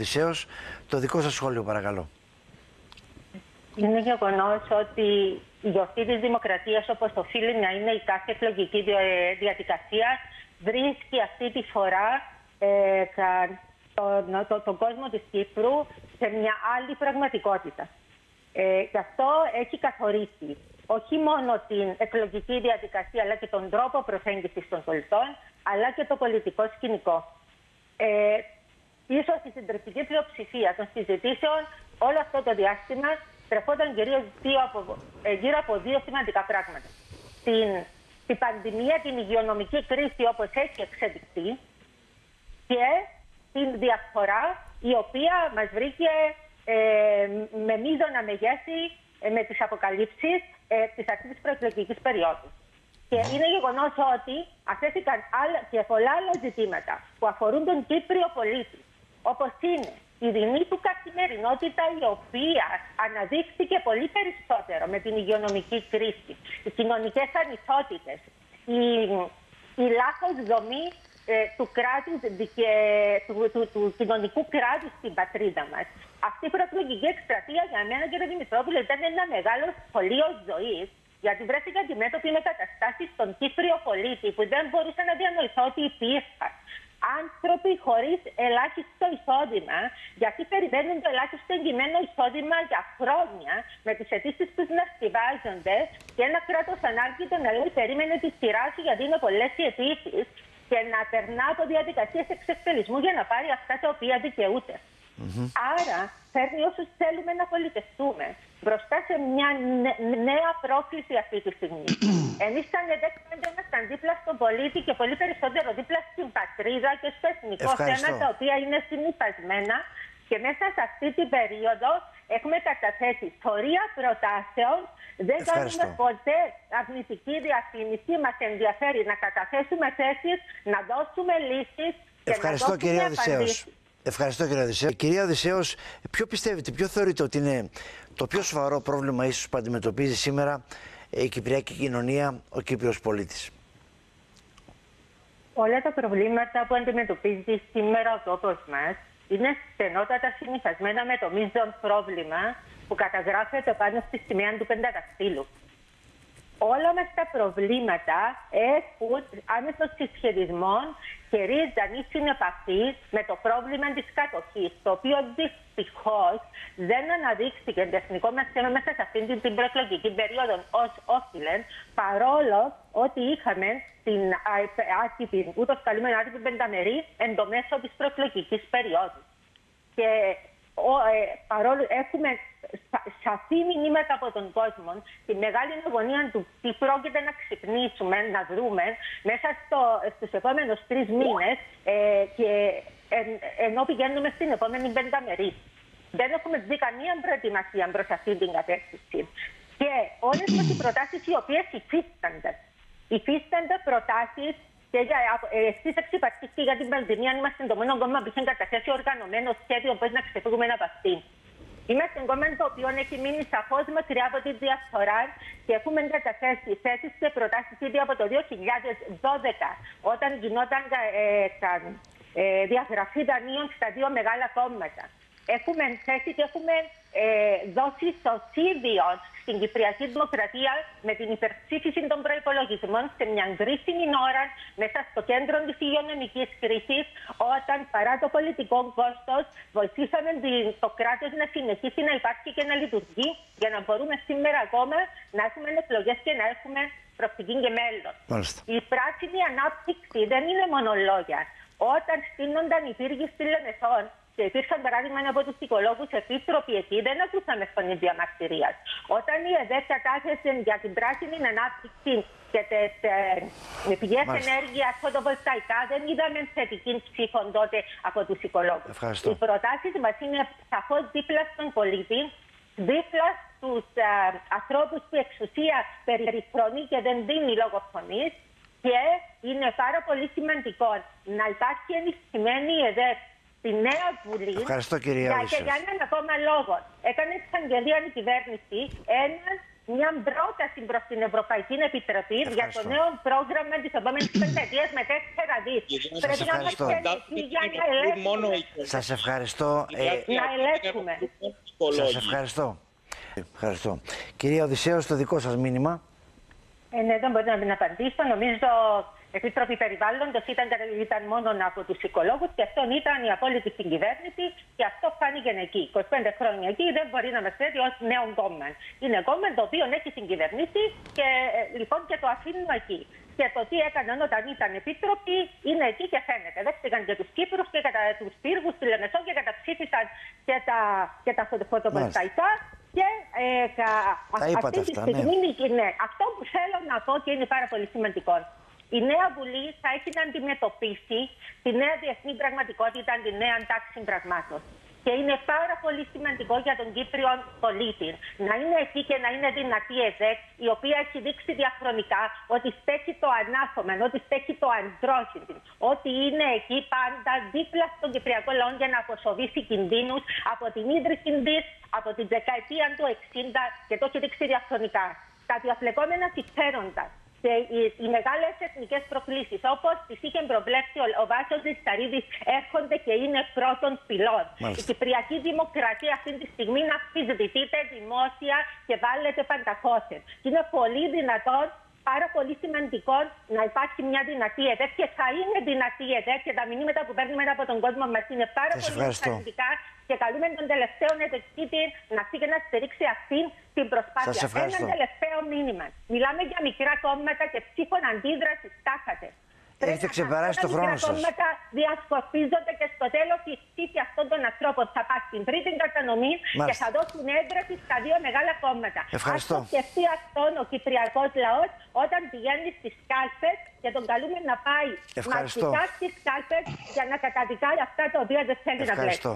Οδυσσέως, το δικό σας σχόλιο παρακαλώ. Είναι γεγονός ότι η γιορτή της Δημοκρατίας, όπως οφείλει να είναι η κάθε εκλογική διαδικασία, βρίσκει αυτή τη φορά ε, τον, το, τον κόσμο της Κύπρου σε μια άλλη πραγματικότητα. Ε, και αυτό έχει καθορίσει όχι μόνο την εκλογική διαδικασία αλλά και τον τρόπο προσέγγισης των πολιτών αλλά και το πολιτικό σκηνικό. Ε, ίσως η συντριπτική πλειοψηφία των συζητήσεων όλο αυτό το διάστημα στρεφόταν κυρίως ε, γύρω από δύο σημαντικά πράγματα. Την, την πανδημία, την υγειονομική κρίση όπως έχει εξελιχθεί και την διαφορά η οποία μας βρήκε ε, με μείζωνα μεγέθη ε, με τις αποκαλύψεις ε, της αρχής της προεκλογικής περίοδου. Και είναι γεγονός ότι αφέθηκαν άλλα και πολλά άλλα ζητήματα που αφορούν τον Κύπριο πολίτη, όπως είναι η δινή του καθημερινότητα, η οποία αναδείχθηκε πολύ περισσότερο με την υγειονομική κρίση, οι κοινωνικές ανισότητες, η, η λάθος δομή ε, του κράτους, του, του, του, κοινωνικού κράτους στην πατρίδα μας. Αυτή η προεκλογική εκστρατεία για μένα, κύριε Δημητρόπουλο, ήταν ένα μεγάλο σχολείο ζωής γιατί βρέθηκα αντιμέτωπη με καταστάσεις στον Κύπριο πολίτη που δεν μπορούσα να διανοηθώ ότι υπήρχαν. Άνθρωποι χωρίς ελάχιστο εισόδημα, γιατί περιμένουν το ελάχιστο εγγυημένο εισόδημα για χρόνια, με τις αιτήσεις τους να στηβάζονται και ένα κράτος ανάρκητο να λέει περίμενε τη σειρά σου γιατί είναι πολλές οι αιτήσεις και να περνά από διαδικασίες εξευτελισμού για να πάρει αυτά τα οποία δικαιούται. Άρα φέρνει όσους θέλουμε να πολιτευτούμε μπροστά σε μια νέα πρόκληση αυτή τη στιγμή. Εμείς σαν ΕΔΕΚ ήμασταν δίπλα στον πολίτη και πολύ περισσότερο δίπλα στην πατρίδα και στο εθνικό θέμα, τα οποία είναι συνηθισμένα. Και μέσα σε αυτή την περίοδο έχουμε καταθέσει πορεία προτάσεων. Δεν κάνουμε ποτέ αρνητική διαφήμιση. Μας ενδιαφέρει να καταθέσουμε θέσεις, να δώσουμε λύσεις. Ευχαριστώ, κυρία Οδυσσέως. Ευχαριστώ κύριε Οδυσσέο. Κυρία Οδυσσέως, ποιο πιστεύετε, ποιο θεωρείτε ότι είναι το πιο σοβαρό πρόβλημα ίσως που αντιμετωπίζει σήμερα η Κυπριακή κοινωνία, ο Κύπριος πολίτης; Όλα τα προβλήματα που αντιμετωπίζει σήμερα ο τόπος μας είναι στενότατα συνηθισμένα με το μείζον πρόβλημα που καταγράφεται πάνω στη σημαία του πενταδακτήλου. Όλα μας τα προβλήματα έχουν άμεσος συσχετισμό και ρίζαν ή συνεπαφή με το πρόβλημα της κατοχής, το οποίο δυστυχώς δεν αναδείχθηκε το εθνικό μα θέμα μέσα σε αυτήν την προεκλογική περίοδο ως όφιλε, παρόλο ότι είχαμε την άτυπη, ούτως καλούμενη άτυπη πενταμερή εν το μέσο της προεκλογικής περίοδου. Και ε, παρόλο έχουμε σαφή μηνύματα από τον κόσμο, τη μεγάλη αγωνία του τι πρόκειται να ξυπνήσουμε, να δούμε μέσα στο, στους επόμενους τρεις μήνες ε, και ενώ πηγαίνουμε στην επόμενη πενταμερή. Δεν έχουμε δει καμία προετοιμασία προς αυτή την κατεύθυνση. Και όλες οι προτάσεις οι οποίες υφίστανται. Υφίστανται προτάσεις και για, εσείς εξυπαρχίστε για την πανδημία, είμαστε το μόνο κόμμα που έχει καταθέσει οργανωμένο σχέδιο πώς να ξεφύγουμε από αυτήν. Είμαστε κόμμα το οποίος έχει μείνει σαφώς μακριά από τη διαφθορά και έχουμε καταθέσει θέσεις και προτάσεις ήδη από το 2012, όταν γινόταν ε, τα, ε, διαγραφή δανείων στα δύο μεγάλα κόμματα έχουμε θέσει και έχουμε ε, δώσει στο σύνδιο στην Κυπριακή Δημοκρατία με την υπερψήφιση των προπολογισμών σε μια κρίσιμη ώρα μέσα στο κέντρο της υγειονομικής κρίσης, όταν παρά το πολιτικό κόστος βοηθήσαμε το κράτος να συνεχίσει να υπάρχει και να λειτουργεί για να μπορούμε σήμερα ακόμα να έχουμε εκλογές και να έχουμε προοπτική και μέλλον. Η πράσινη ανάπτυξη δεν είναι μόνο λόγια. Όταν στείνονταν οι πύργοι στη Λεμεσόν, και υπήρχαν παράδειγμα από τους ψυχολόγους επίτροποι εκεί, δεν ακούσαμε φωνή διαμαρτυρία. Όταν η ΕΔΕΣ κατάθεσε για την πράσινη ανάπτυξη και τι πηγές ενέργειας φωτοβολταϊκά, δεν είδαμε θετική ψήφο τότε από τους ψυχολόγους. Οι προτάσεις μας είναι σαφώς δίπλα στον πολίτη, δίπλα στους ανθρώπους που η εξουσία περιφρονεί και δεν δίνει λόγο φωνής. Και είναι πάρα πολύ σημαντικό να υπάρχει ενισχυμένη ΕΔΕΣ στη νέα Βουλή. Ευχαριστώ κυρία για, Και για έναν ακόμα λόγο. Έκανε εξαγγελία η κυβέρνηση έναν μια πρόταση προς την Ευρωπαϊκή Επιτροπή για το Ευχαριστώ. νέο πρόγραμμα της επόμενης πενταετίας με 4 δις. Κυρία, Πρέπει σας να ευχαριστώ. είμαστε εκεί για να μόνο ελέγχουμε. η Σας ευχαριστώ. Ε, Να ελέγχουμε. σας ευχαριστώ. Ευχαριστώ. Κυρία Οδυσσέως, το δικό σας μήνυμα. Ε, ναι, δεν μπορώ να μην απαντήσω. Νομίζω Επίτροποι Περιβάλλοντος ήταν, ήταν μόνο από τους οικολόγους και αυτόν ήταν η απόλυτη στην κυβέρνηση και αυτό φάνηκε εκεί. 25 χρόνια εκεί δεν μπορεί να μας φέρει ως νέο κόμμα. Είναι κόμμα το οποίο έχει συγκυβερνήσει και ε, λοιπόν και το αφήνω εκεί. Και το τι έκαναν όταν ήταν επίτροποι είναι εκεί και φαίνεται. Δέχτηκαν και τους Κύπρους και κατά τους πύργους στη Λεμεσό και καταψήφισαν και τα, και τα φω- φωτοβολταϊκά. Και ε, κα- Τα α- είπατε αυτή τη αυτά, στιγμή ναι, αυτό που θέλω να πω και είναι πάρα πολύ σημαντικό. Η νέα Βουλή θα έχει να αντιμετωπίσει τη νέα διεθνή πραγματικότητα, τη νέα τάξη πραγμάτων. Και είναι πάρα πολύ σημαντικό για τον Κύπριο πολίτη να είναι εκεί και να είναι δυνατή η ΕΔΕΚ, η οποία έχει δείξει διαχρονικά ότι στέκει το ανάχωμα, ότι στέκει το αντρόχυντη, ότι είναι εκεί πάντα δίπλα στον Κυπριακό λαό για να αποσοβήσει κινδύνους από την ίδρυση της από την δεκαετία του 60 και το έχει δείξει διαχρονικά. Τα διαφλεκόμενα συμφέροντα και οι, οι μεγάλες εθνικές προκλήσεις, όπως τις είχε προβλέψει ο, ο Βάσος Λισταρίδη, έρχονται και είναι πρώτων πυλών. Μάλιστα. Η Κυπριακή Δημοκρατία αυτή τη στιγμή να αμφισβητείται δημόσια και βάλετε πανταχώσεν. Και είναι πολύ δυνατόν πάρα πολύ σημαντικό να υπάρχει μια δυνατή ΕΔΕΚ και θα είναι δυνατή η ΕΔΕΚ και τα μηνύματα που παίρνουμε από τον κόσμο μας είναι πάρα Σας πολύ ευχαριστώ. σημαντικά και καλούμε τον τελευταίο ΕΔΕΚΤΗ να φύγει να στηρίξει αυτή την προσπάθεια. Σας ευχαριστώ. Ένα τελευταίο μήνυμα. Μιλάμε για μικρά κόμματα και ψήφων αντίδρασης τάχατε. Έχετε ξεπεράσει το χρόνο σας. Τα κόμματα διασκορπίζονται και στο τέλος η ψήφη αυτών των ανθρώπων θα πάει στην τρίτη κατανομή και Μάλιστα. θα δώσουν έντρεση στα δύο μεγάλα κόμματα. Ευχαριστώ. Ας το σκεφτεί αυτόν ο Κυπριακός λαός όταν πηγαίνει στις κάλπες και τον καλούμε να πάει Ευχαριστώ. μαζικά στι κάλπες για να καταδικάει αυτά τα οποία δεν θέλει να βλέπει. Ευχαριστώ.